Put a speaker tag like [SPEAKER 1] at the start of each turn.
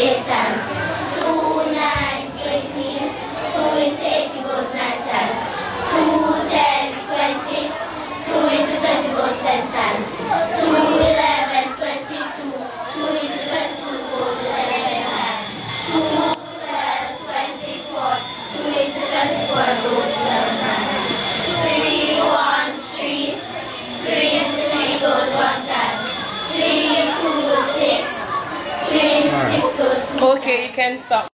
[SPEAKER 1] eight times. Two, nine, eighteen. Two into eighteen goes nine times. Two, ten, twenty. Two into twenty goes ten times. Two, eleven, twenty-two. Two into twenty-two goes eleven times. Two, twelve, twenty-four. Two into twenty-four goes
[SPEAKER 2] Okay, you can stop.